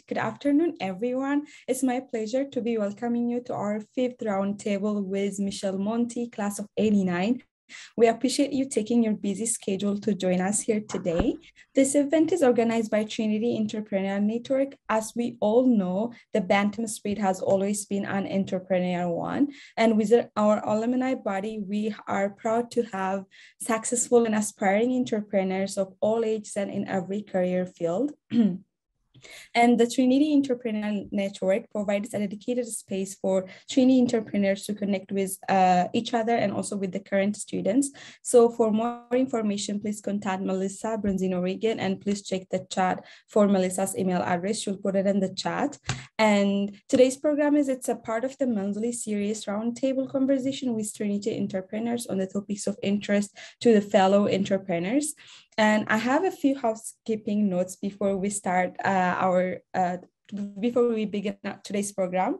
Good afternoon, everyone. It's my pleasure to be welcoming you to our fifth roundtable with Michelle Monti, class of 89. We appreciate you taking your busy schedule to join us here today. This event is organized by Trinity Entrepreneurial Network. As we all know, the Bantam Spirit has always been an entrepreneurial one. And with our alumni body, we are proud to have successful and aspiring entrepreneurs of all ages and in every career field. And the Trinity Entrepreneur Network provides a dedicated space for Trinity entrepreneurs to connect with uh, each other and also with the current students. So for more information, please contact Melissa Bronzino Regan and please check the chat for Melissa's email address. She'll put it in the chat. And today's program is it's a part of the monthly series roundtable conversation with Trinity entrepreneurs on the topics of interest to the fellow entrepreneurs. And I have a few housekeeping notes before we start uh, our, uh, before we begin today's program.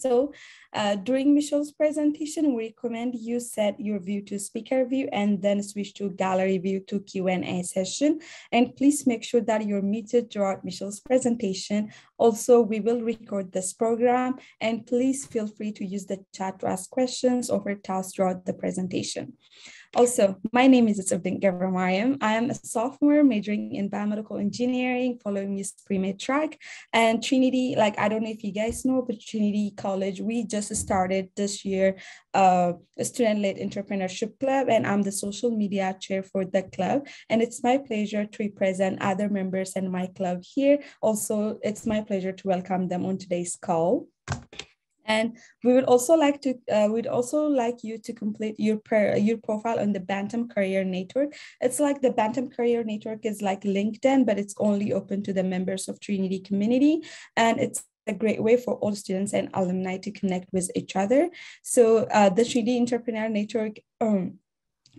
So uh, during Michelle's presentation, we recommend you set your view to speaker view and then switch to gallery view to Q&A session. And please make sure that you're muted throughout Michelle's presentation. Also, we will record this program and please feel free to use the chat to ask questions or tasks throughout the presentation. Also, my name is Itzabdin Gavramariam. I am a sophomore majoring in biomedical engineering, following this pre-med track. And Trinity, like, I don't know if you guys know, but Trinity College, we just started this year uh, a student-led entrepreneurship club, and I'm the social media chair for the club. And it's my pleasure to represent other members and my club here. Also, it's my pleasure to welcome them on today's call. And we would also like to, uh, we'd also like you to complete your prayer, your profile on the Bantam Career Network. It's like the Bantam Career Network is like LinkedIn, but it's only open to the members of Trinity community. And it's a great way for all students and alumni to connect with each other. So uh, the Trinity Entrepreneur Network um,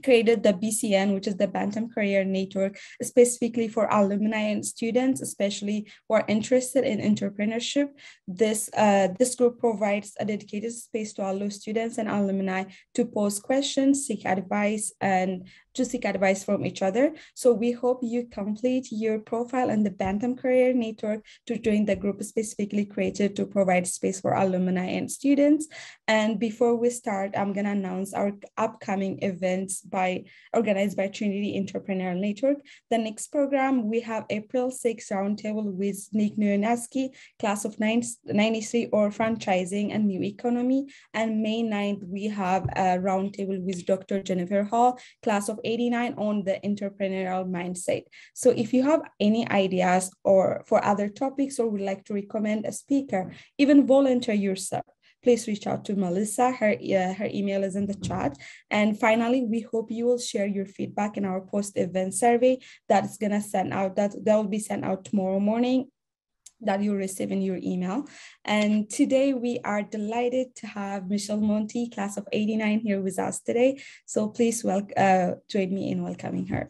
created the BCN, which is the Bantam Career Network, specifically for alumni and students, especially who are interested in entrepreneurship. This, uh, this group provides a dedicated space to allow students and alumni to pose questions, seek advice, and to seek advice from each other. So we hope you complete your profile on the Bantam Career Network to join the group specifically created to provide space for alumni and students. And before we start, I'm gonna announce our upcoming events by organized by Trinity Entrepreneurial Network. The next program, we have April 6 roundtable with Nick Nyonaski, class of 93 or franchising and new economy. And May 9th, we have a roundtable with Dr. Jennifer Hall, class of 89 on the entrepreneurial mindset. So if you have any ideas or for other topics or would like to recommend a speaker, even volunteer yourself, please reach out to Melissa. Her, uh, her email is in the chat. And finally, we hope you will share your feedback in our post-event survey that's gonna send out, that, that will be sent out tomorrow morning that you receive in your email. And today we are delighted to have Michelle Monti, class of 89 here with us today. So please welcome, uh, join me in welcoming her.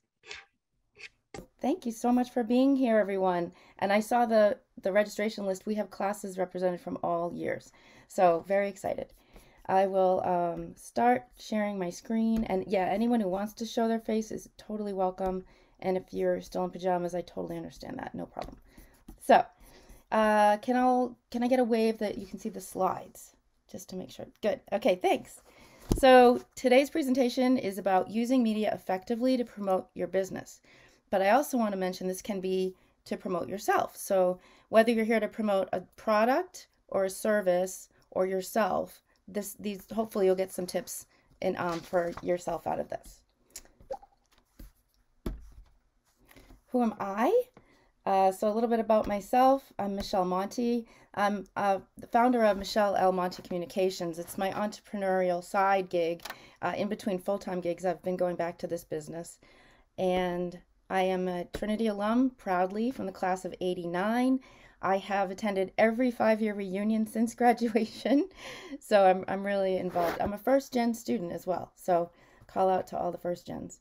Thank you so much for being here, everyone. And I saw the, the registration list. We have classes represented from all years. So very excited. I will um, start sharing my screen. And yeah, anyone who wants to show their face is totally welcome. And if you're still in pajamas, I totally understand that. No problem. So uh, can I can I get a wave that you can see the slides just to make sure? Good. Okay, thanks. So today's presentation is about using media effectively to promote your business. But I also want to mention this can be to promote yourself. So whether you're here to promote a product or a service or yourself, this these hopefully you'll get some tips in um, for yourself out of this. Who am I? Uh, so a little bit about myself. I'm Michelle Monti. I'm uh, the founder of Michelle L. Monti Communications. It's my entrepreneurial side gig. Uh, in between full-time gigs, I've been going back to this business. And I am a Trinity alum, proudly, from the class of 89. I have attended every five-year reunion since graduation. So I'm, I'm really involved. I'm a first-gen student as well. So call out to all the first gens.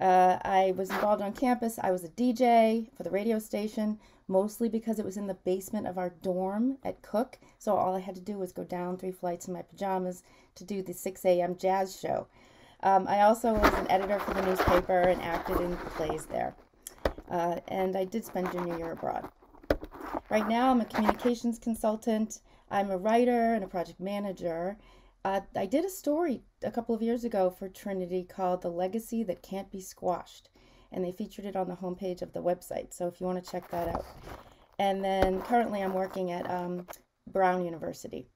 Uh, I was involved on campus. I was a DJ for the radio station, mostly because it was in the basement of our dorm at Cook. So all I had to do was go down three flights in my pajamas to do the 6 a.m. jazz show. Um, I also was an editor for the newspaper and acted in plays there. Uh, and I did spend junior year abroad. Right now, I'm a communications consultant, I'm a writer and a project manager. Uh, I did a story a couple of years ago for Trinity called The Legacy That Can't Be Squashed, and they featured it on the homepage of the website. So if you want to check that out. And then currently, I'm working at um, Brown University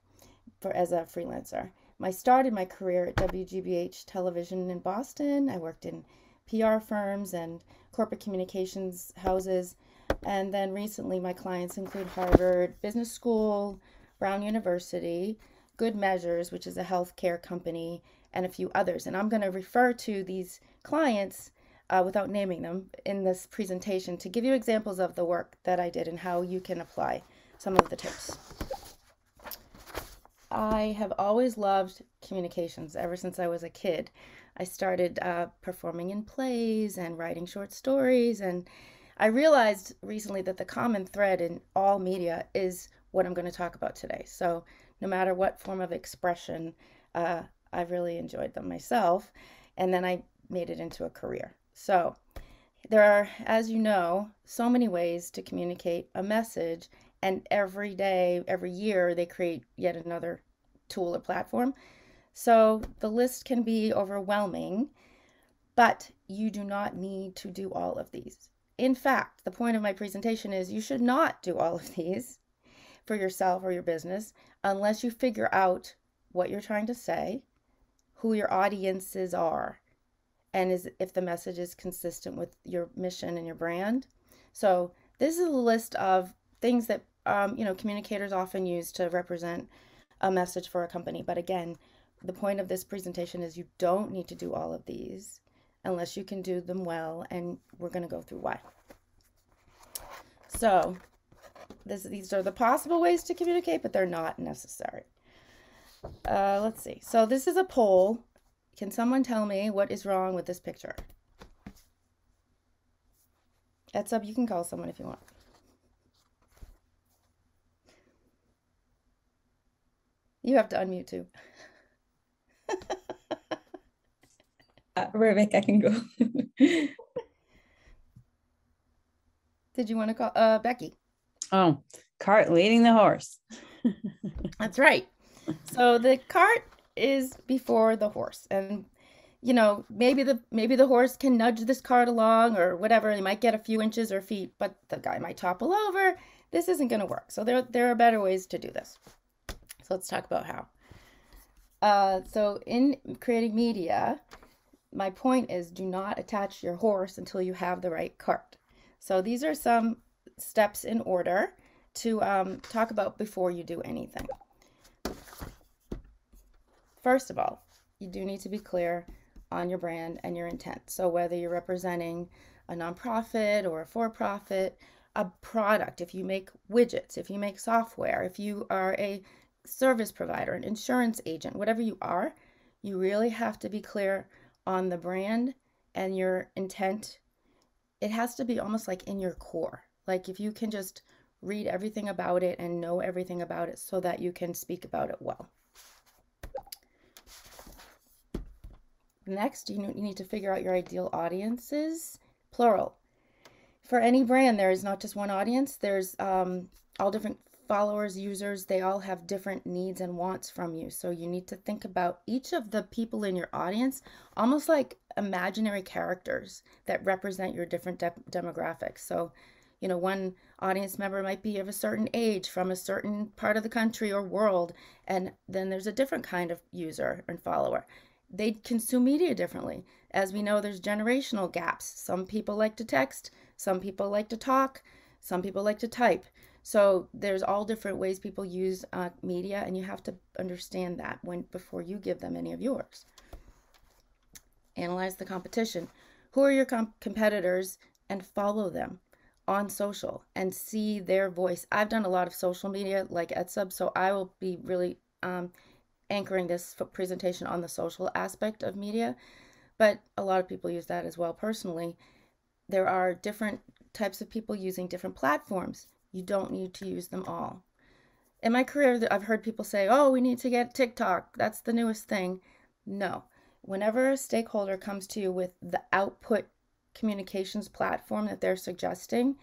for as a freelancer. I started my career at WGBH Television in Boston. I worked in PR firms and corporate communications houses. And then recently, my clients include Harvard Business School, Brown University, Good Measures, which is a healthcare company, and a few others. And I'm going to refer to these clients uh, without naming them in this presentation to give you examples of the work that I did and how you can apply some of the tips. I have always loved communications ever since I was a kid. I started uh, performing in plays and writing short stories, and I realized recently that the common thread in all media is what I'm going to talk about today. So, no matter what form of expression, uh, I really enjoyed them myself. And then I made it into a career. So, there are, as you know, so many ways to communicate a message. And every day, every year, they create yet another tool or platform. So the list can be overwhelming, but you do not need to do all of these. In fact, the point of my presentation is you should not do all of these for yourself or your business unless you figure out what you're trying to say, who your audiences are, and is if the message is consistent with your mission and your brand. So this is a list of things that um, you know communicators often use to represent a message for a company. But again, the point of this presentation is you don't need to do all of these unless you can do them well, and we're going to go through why. So this, these are the possible ways to communicate, but they're not necessary. Uh, let's see. So this is a poll. Can someone tell me what is wrong with this picture? That's up. You can call someone if you want. You have to unmute too. uh, Rebecca can go. Did you want to call uh Becky? Oh, cart leading the horse. That's right. So the cart is before the horse and you know, maybe the maybe the horse can nudge this cart along or whatever. He might get a few inches or feet, but the guy might topple over. This isn't going to work. So there there are better ways to do this. So let's talk about how. Uh, so in creating media, my point is do not attach your horse until you have the right cart. So these are some steps in order to um, talk about before you do anything. First of all, you do need to be clear on your brand and your intent. So whether you're representing a nonprofit or a for-profit, a product, if you make widgets, if you make software, if you are a service provider, an insurance agent, whatever you are, you really have to be clear on the brand and your intent. It has to be almost like in your core. Like if you can just read everything about it and know everything about it so that you can speak about it well. Next, you need to figure out your ideal audiences, plural. For any brand, there is not just one audience. There's um, all different followers, users, they all have different needs and wants from you. So you need to think about each of the people in your audience almost like imaginary characters that represent your different de demographics. So, you know, one audience member might be of a certain age from a certain part of the country or world, and then there's a different kind of user and follower. They consume media differently. As we know, there's generational gaps. Some people like to text, some people like to talk, some people like to type. So there's all different ways people use uh, media, and you have to understand that when before you give them any of yours. Analyze the competition. Who are your comp competitors and follow them on social and see their voice. I've done a lot of social media like EdSub, so I will be really um, anchoring this presentation on the social aspect of media, but a lot of people use that as well personally. There are different types of people using different platforms. You don't need to use them all. In my career, I've heard people say, oh, we need to get TikTok. That's the newest thing. No. Whenever a stakeholder comes to you with the output communications platform that they're suggesting,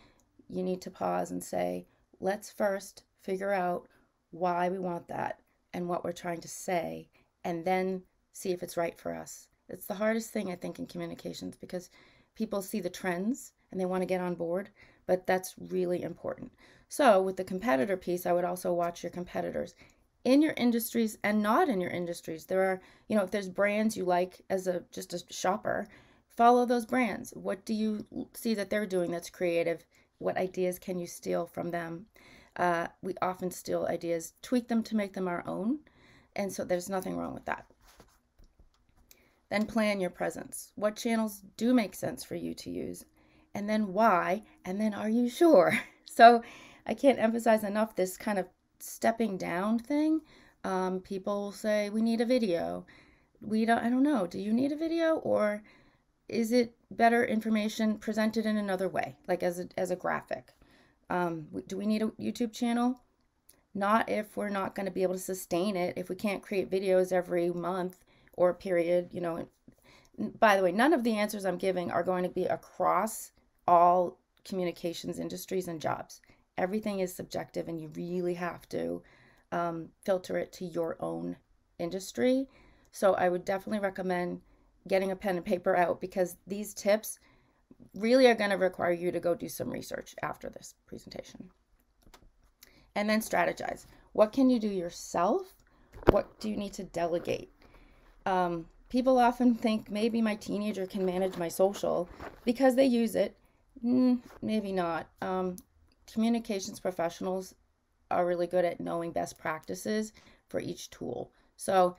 you need to pause and say, let's first figure out why we want that and what we're trying to say, and then see if it's right for us. It's the hardest thing, I think, in communications because people see the trends and they want to get on board, but that's really important. So, with the competitor piece, I would also watch your competitors in your industries and not in your industries. There are, you know, if there's brands you like as a just a shopper, follow those brands. What do you see that they're doing that's creative? What ideas can you steal from them? Uh, we often steal ideas, tweak them to make them our own, and so there's nothing wrong with that. Then plan your presence. What channels do make sense for you to use? And then why? And then are you sure? So I can't emphasize enough this kind of stepping down thing. Um, people say we need a video. We don't. I don't know. Do you need a video, or is it better information presented in another way, like as a as a graphic? Um, do we need a YouTube channel? Not if we're not going to be able to sustain it. If we can't create videos every month or period, you know. By the way, none of the answers I'm giving are going to be across all communications industries and jobs. Everything is subjective, and you really have to um, filter it to your own industry. So I would definitely recommend getting a pen and paper out because these tips really are going to require you to go do some research after this presentation. And then strategize. What can you do yourself? What do you need to delegate? Um, people often think maybe my teenager can manage my social because they use it. Mm, maybe not. Um, communications professionals are really good at knowing best practices for each tool. So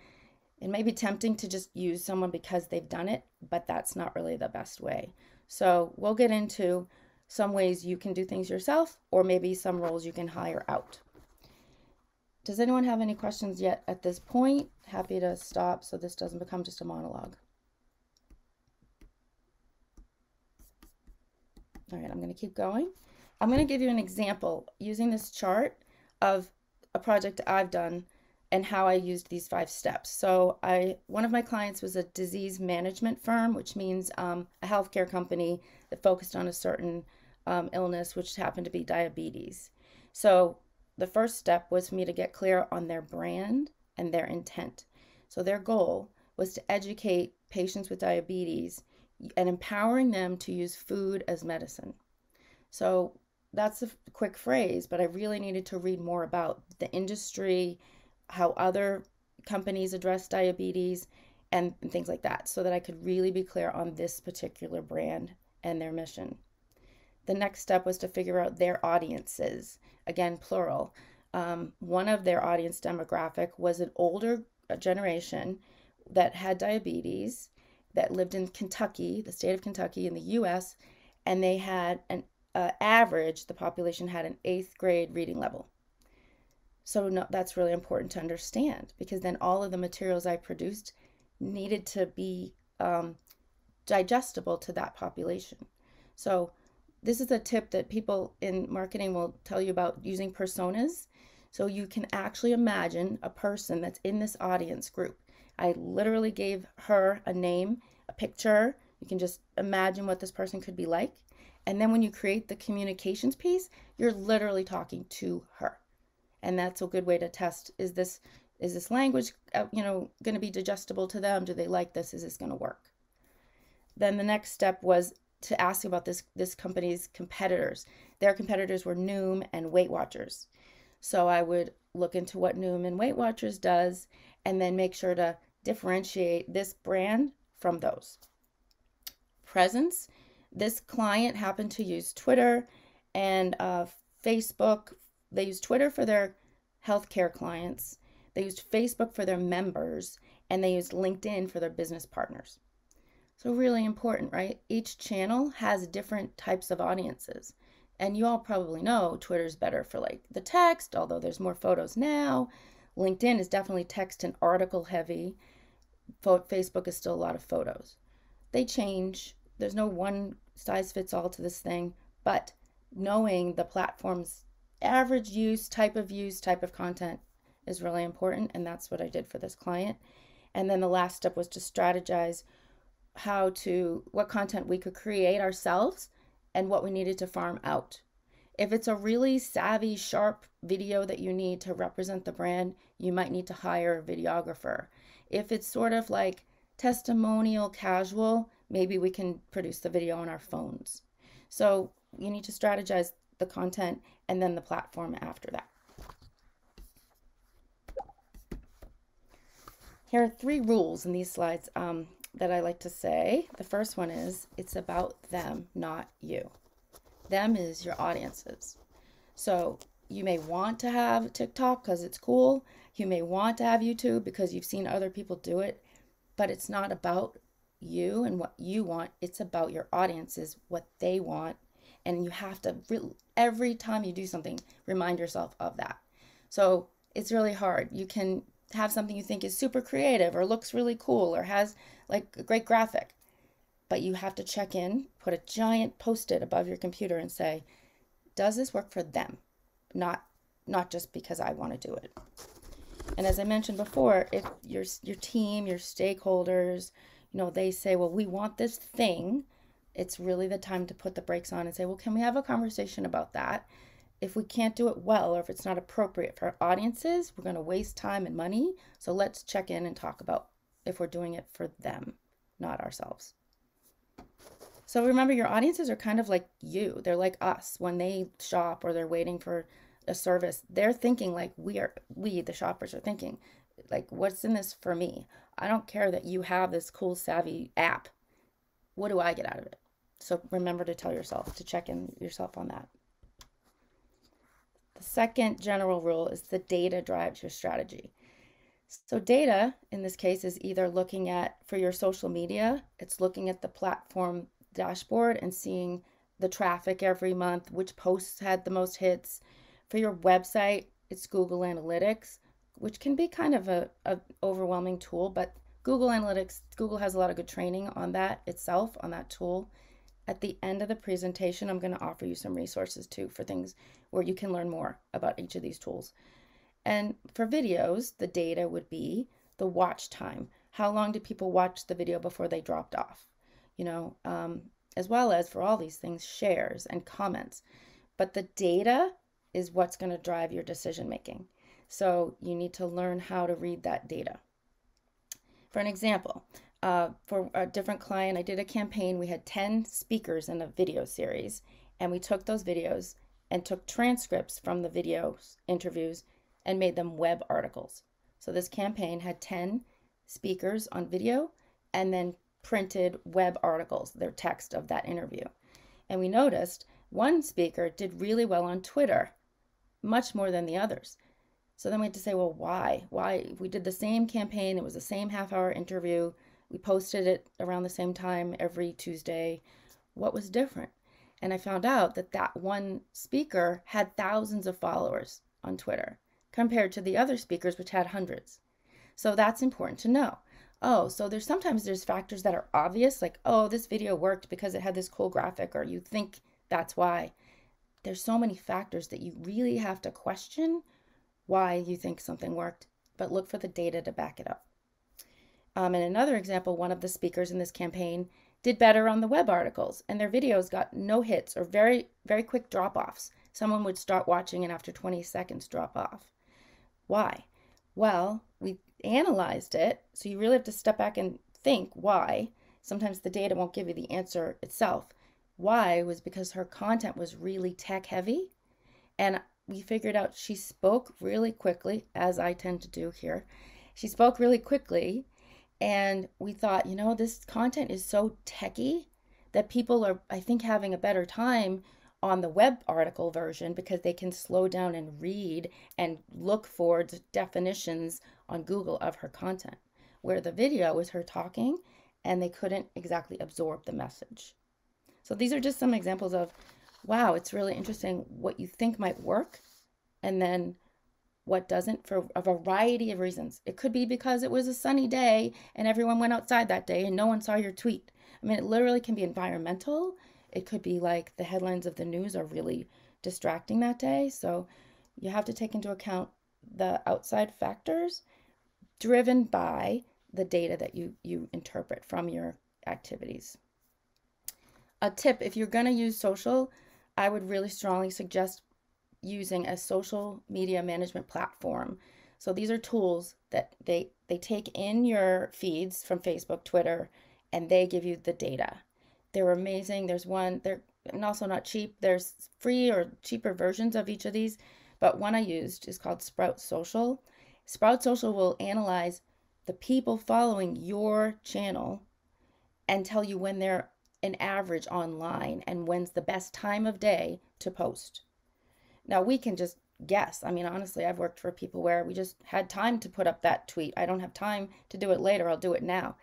it may be tempting to just use someone because they've done it, but that's not really the best way. So we'll get into some ways you can do things yourself or maybe some roles you can hire out. Does anyone have any questions yet at this point? Happy to stop so this doesn't become just a monologue. All right, I'm going to keep going. I'm going to give you an example using this chart of a project I've done and how I used these five steps. So I one of my clients was a disease management firm, which means um, a healthcare company that focused on a certain um, illness, which happened to be diabetes. So the first step was for me to get clear on their brand and their intent. So their goal was to educate patients with diabetes and empowering them to use food as medicine. So that's a quick phrase, but I really needed to read more about the industry how other companies address diabetes and, and things like that so that I could really be clear on this particular brand and their mission. The next step was to figure out their audiences, again, plural. Um, one of their audience demographic was an older generation that had diabetes that lived in Kentucky, the state of Kentucky in the US, and they had an uh, average, the population had an eighth grade reading level. So no, that's really important to understand because then all of the materials I produced needed to be um, digestible to that population. So this is a tip that people in marketing will tell you about using personas. So you can actually imagine a person that's in this audience group. I literally gave her a name, a picture. You can just imagine what this person could be like. And then when you create the communications piece, you're literally talking to her and that's a good way to test is this is this language uh, you know going to be digestible to them? Do they like this? Is this going to work? Then the next step was to ask about this this company's competitors. Their competitors were noom and weight watchers. So i would look into what noom and weight watchers does and then make sure to differentiate this brand from those. Presence. This client happened to use twitter and uh, facebook they used Twitter for their healthcare clients, they used Facebook for their members, and they used LinkedIn for their business partners. So, really important, right? Each channel has different types of audiences. And you all probably know Twitter's better for like the text, although there's more photos now. LinkedIn is definitely text and article heavy. Facebook is still a lot of photos. They change. There's no one size fits all to this thing, but knowing the platforms average use, type of use, type of content is really important. And that's what I did for this client. And then the last step was to strategize how to, what content we could create ourselves and what we needed to farm out. If it's a really savvy, sharp video that you need to represent the brand, you might need to hire a videographer. If it's sort of like testimonial casual, maybe we can produce the video on our phones. So you need to strategize the content and then the platform after that. Here are three rules in these slides um, that I like to say. The first one is it's about them, not you. Them is your audiences. So you may want to have TikTok because it's cool. You may want to have YouTube because you've seen other people do it, but it's not about you and what you want. It's about your audiences, what they want. And you have to, every time you do something, remind yourself of that. So it's really hard. You can have something you think is super creative or looks really cool or has like a great graphic. But you have to check in, put a giant post-it above your computer and say, does this work for them? Not not just because I want to do it. And as I mentioned before, if your your team, your stakeholders, you know, they say, "Well, we want this thing." It's really the time to put the brakes on and say, "Well, can we have a conversation about that?" if we can't do it well or if it's not appropriate for audiences, we're going to waste time and money. So let's check in and talk about if we're doing it for them, not ourselves. So remember, your audiences are kind of like you. They're like us when they shop or they're waiting for a service. They're thinking like we are, we, the shoppers, are thinking, like, what's in this for me? I don't care that you have this cool, savvy app. What do I get out of it? So remember to tell yourself to check in yourself on that. The second general rule is the data drives your strategy. So data in this case is either looking at for your social media, it's looking at the platform dashboard and seeing the traffic every month, which posts had the most hits. For your website, it's Google Analytics, which can be kind of a, a overwhelming tool, but Google Analytics, Google has a lot of good training on that itself, on that tool. At the end of the presentation, I'm going to offer you some resources too for things where you can learn more about each of these tools. And for videos, the data would be the watch time. How long did people watch the video before they dropped off? You know, um, as well as for all these things, shares and comments. But the data is what's going to drive your decision making. So you need to learn how to read that data. For an example, uh, for a different client, I did a campaign. We had 10 speakers in a video series, and we took those videos and took transcripts from the videos interviews and made them web articles. So this campaign had 10 speakers on video and then printed web articles, their text of that interview. And we noticed one speaker did really well on Twitter, much more than the others. So then we had to say, well, why? Why? We did the same campaign, it was the same half hour interview. We posted it around the same time every Tuesday. What was different? And I found out that that one speaker had thousands of followers on Twitter compared to the other speakers, which had hundreds. So that's important to know. Oh, so there's sometimes there's factors that are obvious, like, oh, this video worked because it had this cool graphic, or you think that's why. There's so many factors that you really have to question why you think something worked, but look for the data to back it up. Um, in another example, one of the speakers in this campaign did better on the web articles, and their videos got no hits or very, very quick drop offs. Someone would start watching and after 20 seconds drop off. Why? Well, we analyzed it, so you really have to step back and think why. Sometimes the data won't give you the answer itself. Why was because her content was really tech heavy, and we figured out she spoke really quickly, as I tend to do here. She spoke really quickly and we thought, you know, this content is so techy that people are, I think, having a better time on the web article version because they can slow down and read and look for definitions on Google of her content. Where the video was her talking and they couldn't exactly absorb the message. So these are just some examples of, wow, it's really interesting what you think might work and then what doesn't for a variety of reasons. It could be because it was a sunny day and everyone went outside that day and no one saw your tweet. I mean, it literally can be environmental. It could be like the headlines of the news are really distracting that day. So you have to take into account the outside factors driven by the data that you, you interpret from your activities. A tip if you're going to use social, I would really strongly suggest using a social media management platform. So these are tools that they they take in your feeds from Facebook, Twitter, and they give you the data. They're amazing. There's one, they're and also not cheap. There's free or cheaper versions of each of these, but one I used is called Sprout Social. Sprout Social will analyze the people following your channel and tell you when they're an average online and when's the best time of day to post. Now we can just guess. I mean, honestly, I've worked for people where we just had time to put up that tweet. I don't have time to do it later. I'll do it now.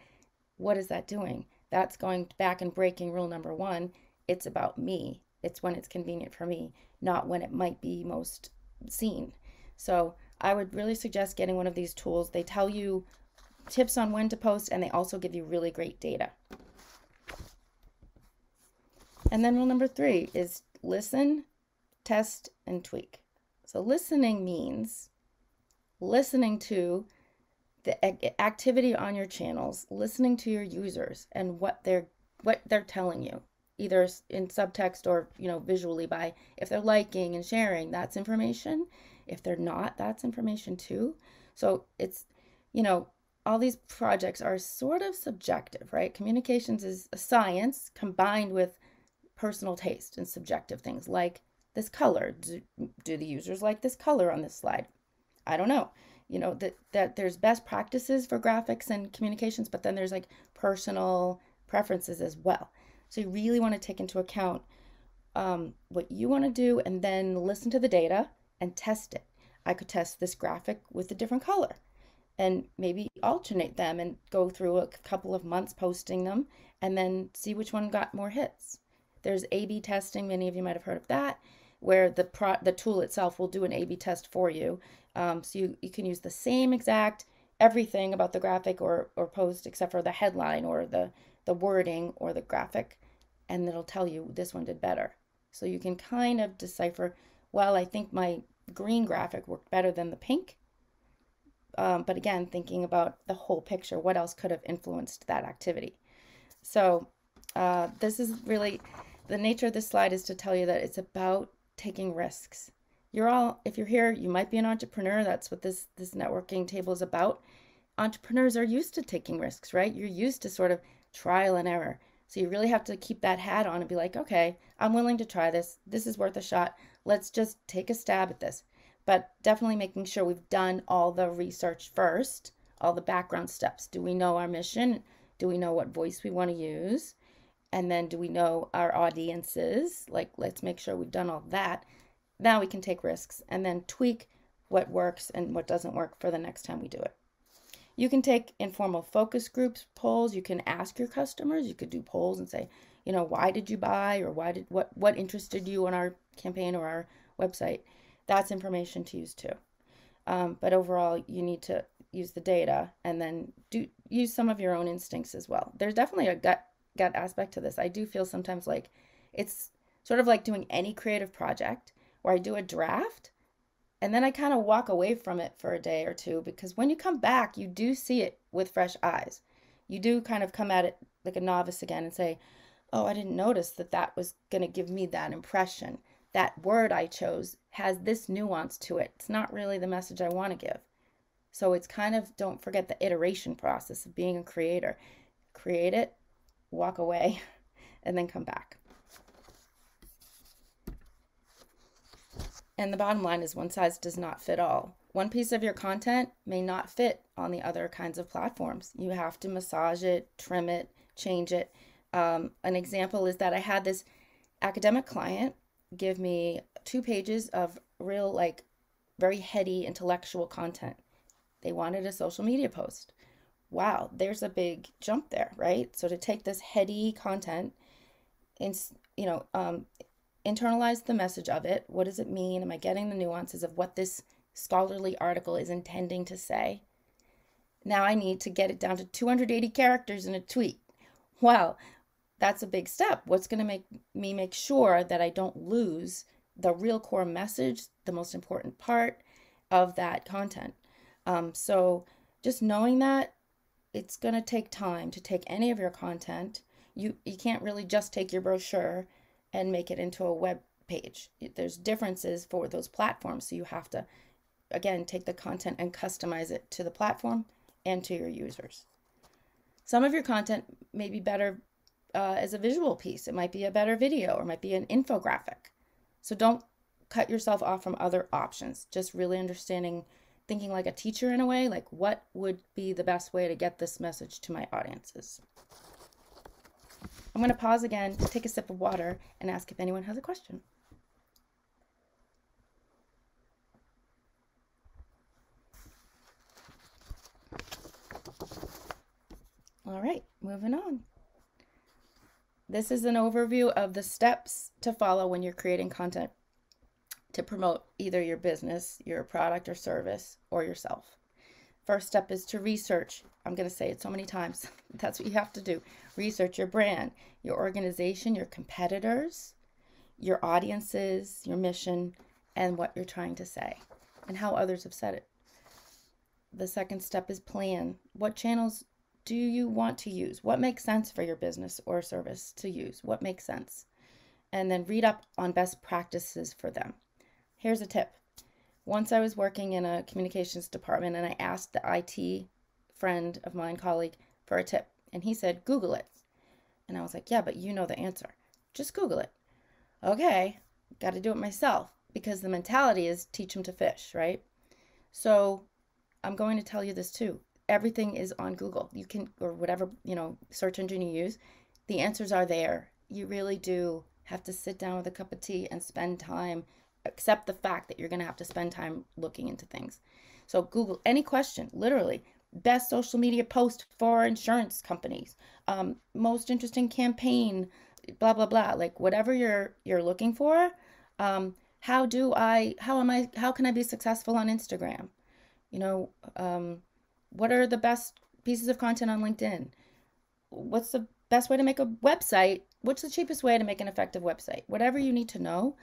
What is that doing? That's going back and breaking rule number one. It's about me. It's when it's convenient for me, not when it might be most seen. So I would really suggest getting one of these tools. They tell you tips on when to post and they also give you really great data. And then rule number three is listen, test, and tweak. So listening means listening to the activity on your channels, listening to your users and what they're what they're telling you, either in subtext or you know visually by if they're liking and sharing, that's information. If they're not, that's information too. So it's you know all these projects are sort of subjective, right? Communications is a science combined with personal taste and subjective things like this color. Do, do the users like this color on this slide? I don't know. You know, that, that there's best practices for graphics and communications, but then there's like personal preferences as well. So you really want to take into account um, what you want to do and then listen to the data and test it. I could test this graphic with a different color and maybe alternate them and go through a couple of months posting them and then see which one got more hits. There's A B testing, many of you might have heard of that where the pro- the tool itself will do an A/B test for you. Um, so you, you can use the same exact everything about the graphic or or post except for the headline or the the wording or the graphic, and it'll tell you this one did better. So you can kind of decipher. Well, I think my green graphic worked better than the pink. Um, but again, thinking about the whole picture, what else could have influenced that activity? So uh, this is really the nature of this slide is to tell you that it's about taking risks. You're all, if you're here, you might be an entrepreneur. That's what this, this networking table is about. Entrepreneurs are used to taking risks, right? You're used to sort of trial and error. So you really have to keep that hat on and be like, okay, I'm willing to try this. This is worth a shot. Let's just take a stab at this. But definitely making sure we've done all the research first, all the background steps. Do we know our mission? Do we know what voice we want to use? And then do we know our audiences? Like let's make sure we've done all that. Now we can take risks and then tweak what works and what doesn't work for the next time we do it. You can take informal focus groups polls. You can ask your customers. You could do polls and say you know why did you buy or why did what what interested you on our campaign or our website? That's information to use too. Um, but overall you need to use the data and then do use some of your own instincts as well. There's definitely a gut gut aspect to this. I do feel sometimes like it's sort of like doing any creative project where I do a draft and then I kind of walk away from it for a day or two because when you come back, you do see it with fresh eyes. You do kind of come at it like a novice again and say, Oh, I didn't notice that that was going to give me that impression. That word I chose has this nuance to it. It's not really the message I want to give. So it's kind of, don't forget the iteration process of being a creator. Create it, walk away, and then come back. And the bottom line is one size does not fit all. One piece of your content may not fit on the other kinds of platforms. You have to massage it, trim it, change it. Um, an example is that I had this academic client give me two pages of real, like, very heady intellectual content. They wanted a social media post wow, there's a big jump there, right? So to take this heady content and, you know, um, internalize the message of it. What does it mean? Am I getting the nuances of what this scholarly article is intending to say? Now I need to get it down to 280 characters in a tweet. Wow, that's a big step. What's going to make me make sure that I don't lose the real core message, the most important part of that content? Um, so just knowing that it's going to take time to take any of your content. You you can't really just take your brochure and make it into a web page. There's differences for those platforms. So you have to, again, take the content and customize it to the platform and to your users. Some of your content may be better uh, as a visual piece. It might be a better video or might be an infographic. So don't cut yourself off from other options. Just really understanding, thinking like a teacher in a way, like what would be the best way to get this message to my audiences. I'm going to pause again, take a sip of water, and ask if anyone has a question. All right, moving on. This is an overview of the steps to follow when you're creating content to promote either your business, your product or service, or yourself. First step is to research. I'm going to say it so many times. That's what you have to do. Research your brand, your organization, your competitors, your audiences, your mission, and what you're trying to say, and how others have said it. The second step is plan. What channels do you want to use? What makes sense for your business or service to use? What makes sense? And then read up on best practices for them. Here's a tip. Once I was working in a communications department and I asked the IT friend of mine, colleague, for a tip. And he said, Google it. And I was like, yeah, but you know the answer. Just Google it. Okay, got to do it myself because the mentality is teach them to fish, right? So I'm going to tell you this too everything is on Google. You can, or whatever, you know, search engine you use, the answers are there. You really do have to sit down with a cup of tea and spend time, accept the fact that you're going to have to spend time looking into things. So, Google any question, literally, best social media post for insurance companies, um, most interesting campaign, blah, blah, blah. Like, whatever you're, you're looking for. Um, how do I, how am I, how can I be successful on Instagram? You know, um, what are the best pieces of content on LinkedIn? What's the best way to make a website? What's the cheapest way to make an effective website? Whatever you need to know,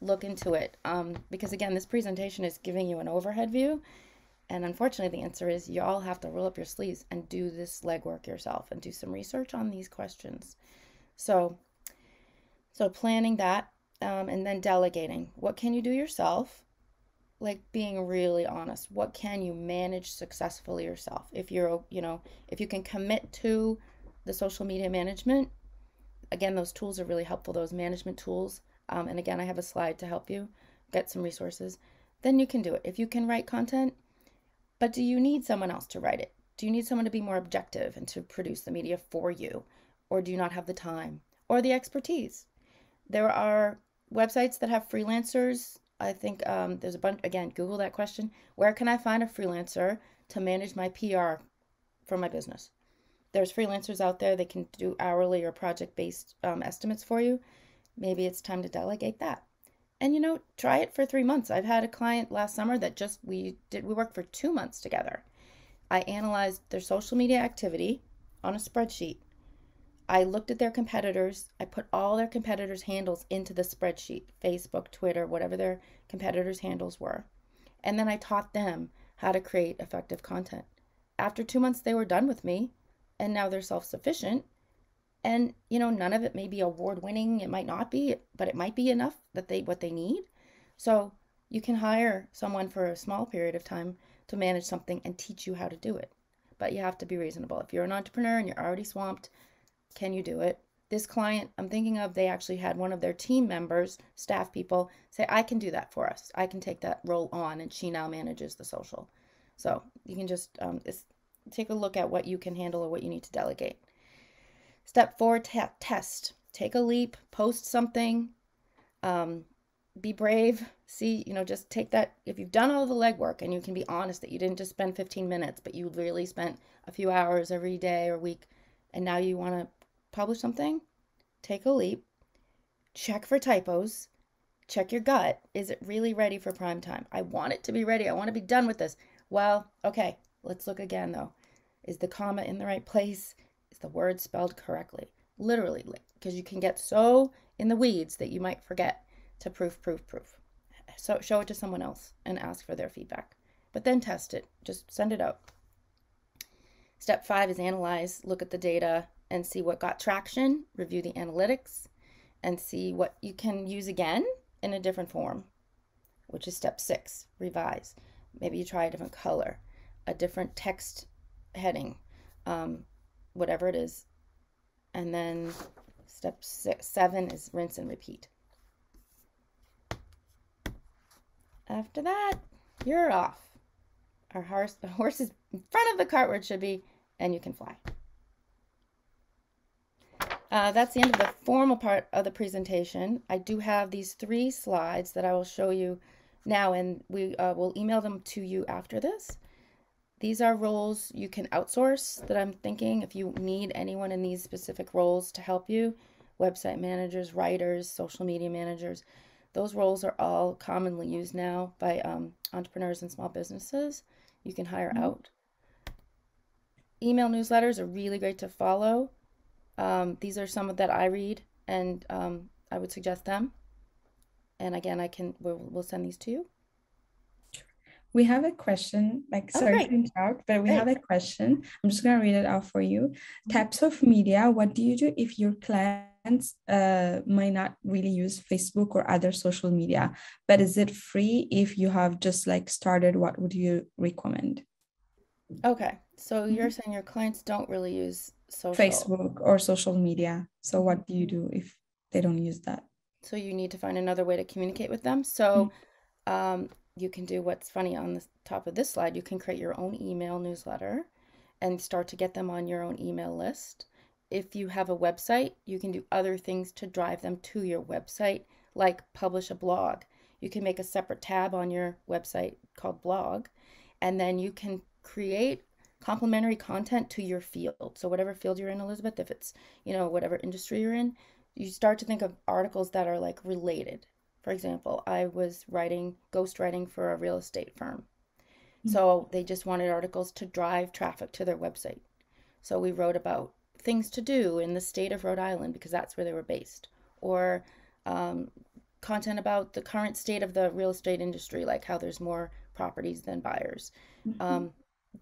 look into it. Um, because again, this presentation is giving you an overhead view. And unfortunately, the answer is you all have to roll up your sleeves and do this legwork yourself and do some research on these questions. So, so planning that um, and then delegating. What can you do yourself? like being really honest what can you manage successfully yourself if you're you know if you can commit to the social media management again those tools are really helpful those management tools um, and again i have a slide to help you get some resources. Then you can do it. If you can write content but do you need someone else to write it? Do you need someone to be more objective and to produce the media for you? Or do you not have the time or the expertise? There are websites that have freelancers. I think um, there's a bunch, again, Google that question. Where can I find a freelancer to manage my PR for my business? There's freelancers out there, they can do hourly or project based um, estimates for you. Maybe it's time to delegate that. And you know, try it for three months. I've had a client last summer that just, we did, we worked for two months together. I analyzed their social media activity on a spreadsheet I looked at their competitors. I put all their competitors' handles into the spreadsheet Facebook, Twitter, whatever their competitors' handles were. And then I taught them how to create effective content. After two months, they were done with me, and now they're self sufficient. And you know, none of it may be award winning. It might not be, but it might be enough that they what they need. So you can hire someone for a small period of time to manage something and teach you how to do it. But you have to be reasonable. If you're an entrepreneur and you're already swamped, can you do it? This client I'm thinking of, they actually had one of their team members, staff people, say, I can do that for us. I can take that role on. And she now manages the social. So you can just um, take a look at what you can handle or what you need to delegate. Step four, test. Take a leap, post something, um, be brave. See, you know, just take that. If you've done all the legwork and you can be honest that you didn't just spend 15 minutes, but you really spent a few hours every day or week, and now you want to publish something, take a leap, check for typos, check your gut. Is it really ready for prime time? I want it to be ready. I want to be done with this. Well, okay, let's look again though. Is the comma in the right place? Is the word spelled correctly? Literally, because you can get so in the weeds that you might forget to proof, proof, proof. So show it to someone else and ask for their feedback. But then test it. Just send it out. Step five is analyze, look at the data, and see what got traction, review the analytics, and see what you can use again in a different form, which is step six, revise. Maybe you try a different color, a different text heading, um, whatever it is. And then step six, seven is rinse and repeat. After that, you're off. Our horse, the horse is in front of the cart where it should be, and you can fly. Uh, that's the end of the formal part of the presentation. I do have these three slides that I will show you now, and we uh, will email them to you after this. These are roles you can outsource that I'm thinking if you need anyone in these specific roles to help you, website managers, writers, social media managers, those roles are all commonly used now by um, entrepreneurs and small businesses. You can hire mm -hmm. out. Email newsletters are really great to follow. Um, these are some of that I read, and um, I would suggest them. And again, I can we'll, we'll send these to you. We have a question, like oh, sorry to interrupt, but we great. have a question. I'm just gonna read it out for you. Mm-hmm. Types of media. What do you do if your clients uh, might not really use Facebook or other social media? But is it free if you have just like started? What would you recommend? Okay, so you're mm-hmm. saying your clients don't really use social Facebook or social media. So what do you do if they don't use that? So you need to find another way to communicate with them. So mm-hmm. um, you can do what's funny on the top of this slide. You can create your own email newsletter and start to get them on your own email list. If you have a website, you can do other things to drive them to your website, like publish a blog. You can make a separate tab on your website called blog, and then you can create complementary content to your field. So whatever field you're in, Elizabeth, if it's, you know, whatever industry you're in, you start to think of articles that are like related. For example, I was writing ghostwriting for a real estate firm. Mm-hmm. So they just wanted articles to drive traffic to their website. So we wrote about things to do in the state of Rhode Island because that's where they were based, or um, content about the current state of the real estate industry, like how there's more properties than buyers. Mm-hmm. Um,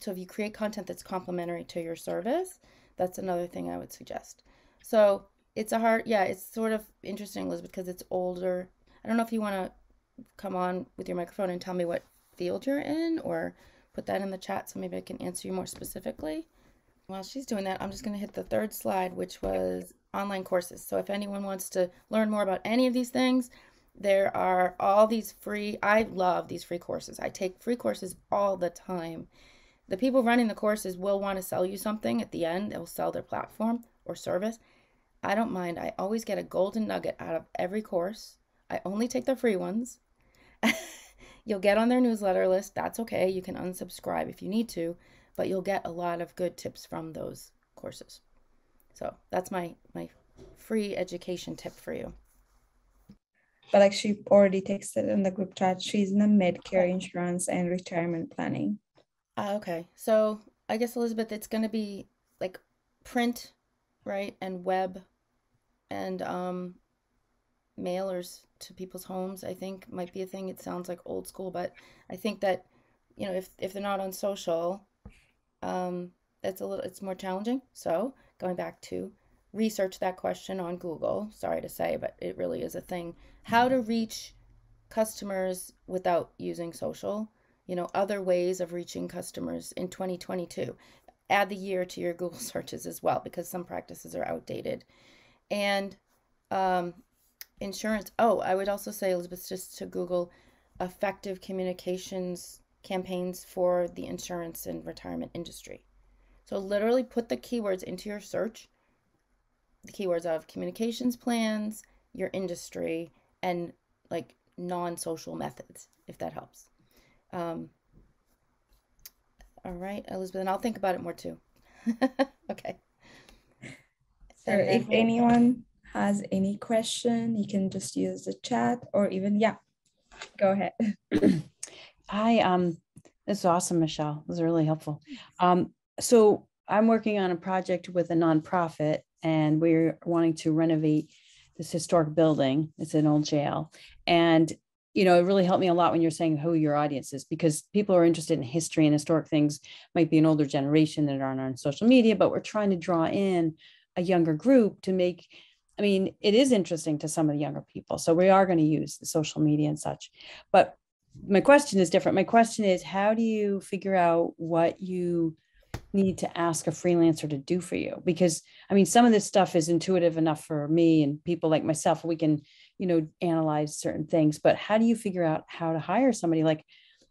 so if you create content that's complementary to your service, that's another thing I would suggest. So it's a hard, yeah, it's sort of interesting, Elizabeth, because it's older. I don't know if you want to come on with your microphone and tell me what field you're in or put that in the chat so maybe I can answer you more specifically. While she's doing that, I'm just going to hit the third slide, which was online courses. So if anyone wants to learn more about any of these things, there are all these free, I love these free courses. I take free courses all the time the people running the courses will want to sell you something at the end. They'll sell their platform or service. I don't mind. I always get a golden nugget out of every course. I only take the free ones. you'll get on their newsletter list. That's okay. You can unsubscribe if you need to, but you'll get a lot of good tips from those courses. So that's my my free education tip for you. But like she already texted in the group chat, she's in the Medicare insurance and retirement planning. Uh, okay. So I guess, Elizabeth, it's going to be like print, right? And web and um, mailers to people's homes, I think might be a thing. It sounds like old school, but I think that, you know, if, if they're not on social, um, it's a little, it's more challenging. So going back to research that question on Google, sorry to say, but it really is a thing. How to reach customers without using social you know, other ways of reaching customers in 2022. Add the year to your Google searches as well because some practices are outdated. And um, insurance. Oh, I would also say, Elizabeth, just to Google effective communications campaigns for the insurance and retirement industry. So literally put the keywords into your search, the keywords of communications plans, your industry, and like non-social methods, if that helps. Um, all right, Elizabeth, and I'll think about it more too. okay. So if anyone has any question, you can just use the chat or even, yeah, go ahead. Hi, um, this is awesome, Michelle. This is really helpful. Um, so I'm working on a project with a nonprofit and we're wanting to renovate this historic building. It's an old jail. And you know, it really helped me a lot when you're saying who your audience is because people are interested in history and historic things might be an older generation that aren't on social media, but we're trying to draw in a younger group to make I mean, it is interesting to some of the younger people. So we are going to use the social media and such. But my question is different. My question is how do you figure out what you need to ask a freelancer to do for you? Because I mean, some of this stuff is intuitive enough for me and people like myself. We can, you know, analyze certain things, but how do you figure out how to hire somebody like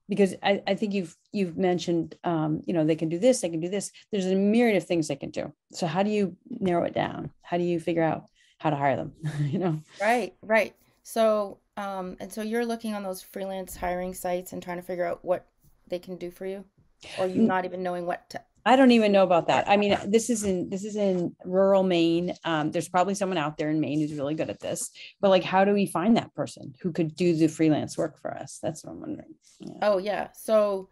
because I, I think you've you've mentioned um, you know they can do this they can do this there's a myriad of things they can do so how do you narrow it down how do you figure out how to hire them you know right right so um, and so you're looking on those freelance hiring sites and trying to figure out what they can do for you or you not even knowing what to I don't even know about that. I mean, this is in this is in rural Maine. Um, there's probably someone out there in Maine who's really good at this. But like, how do we find that person who could do the freelance work for us? That's what I'm wondering. Yeah. Oh yeah. So,